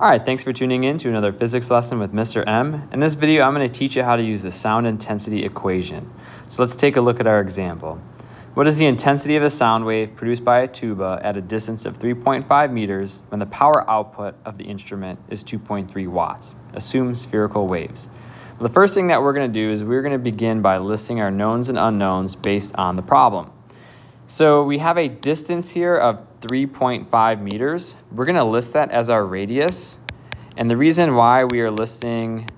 All right, thanks for tuning in to another physics lesson with Mr. M. In this video, I'm going to teach you how to use the sound intensity equation. So let's take a look at our example. What is the intensity of a sound wave produced by a tuba at a distance of 3.5 meters when the power output of the instrument is 2.3 watts? Assume spherical waves. Well, the first thing that we're going to do is we're going to begin by listing our knowns and unknowns based on the problem. So we have a distance here of 3.5 meters. We're going to list that as our radius. And the reason why we are listing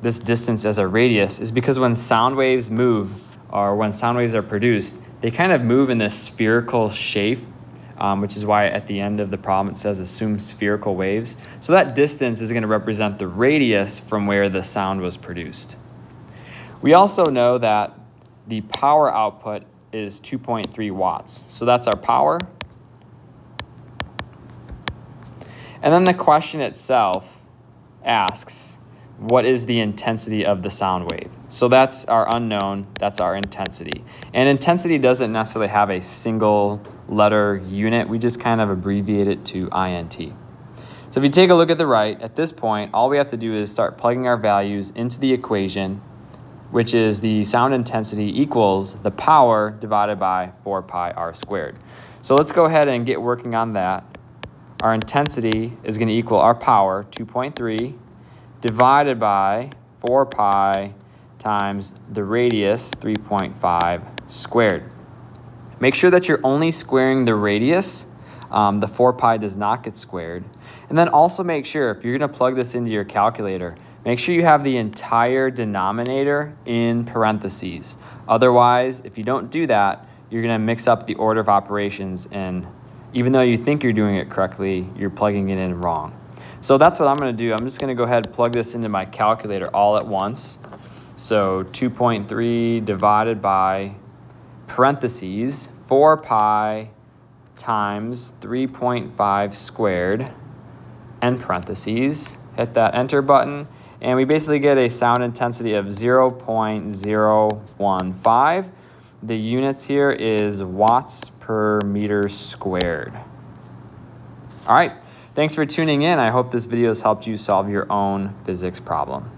this distance as a radius is because when sound waves move, or when sound waves are produced, they kind of move in this spherical shape, um, which is why at the end of the problem it says assume spherical waves. So that distance is going to represent the radius from where the sound was produced. We also know that the power output is 2.3 watts. So that's our power. And then the question itself asks, what is the intensity of the sound wave? So that's our unknown, that's our intensity. And intensity doesn't necessarily have a single letter unit, we just kind of abbreviate it to INT. So if you take a look at the right, at this point, all we have to do is start plugging our values into the equation which is the sound intensity equals the power divided by 4 pi r squared. So let's go ahead and get working on that. Our intensity is going to equal our power, 2.3, divided by 4 pi times the radius, 3.5 squared. Make sure that you're only squaring the radius. Um, the 4 pi does not get squared. And then also make sure, if you're going to plug this into your calculator, Make sure you have the entire denominator in parentheses. Otherwise, if you don't do that, you're going to mix up the order of operations and even though you think you're doing it correctly, you're plugging it in wrong. So that's what I'm going to do. I'm just going to go ahead and plug this into my calculator all at once. So 2.3 divided by parentheses 4 pi times 3.5 squared and parentheses. Hit that enter button and we basically get a sound intensity of 0.015. The units here is watts per meter squared. All right, thanks for tuning in. I hope this video has helped you solve your own physics problem.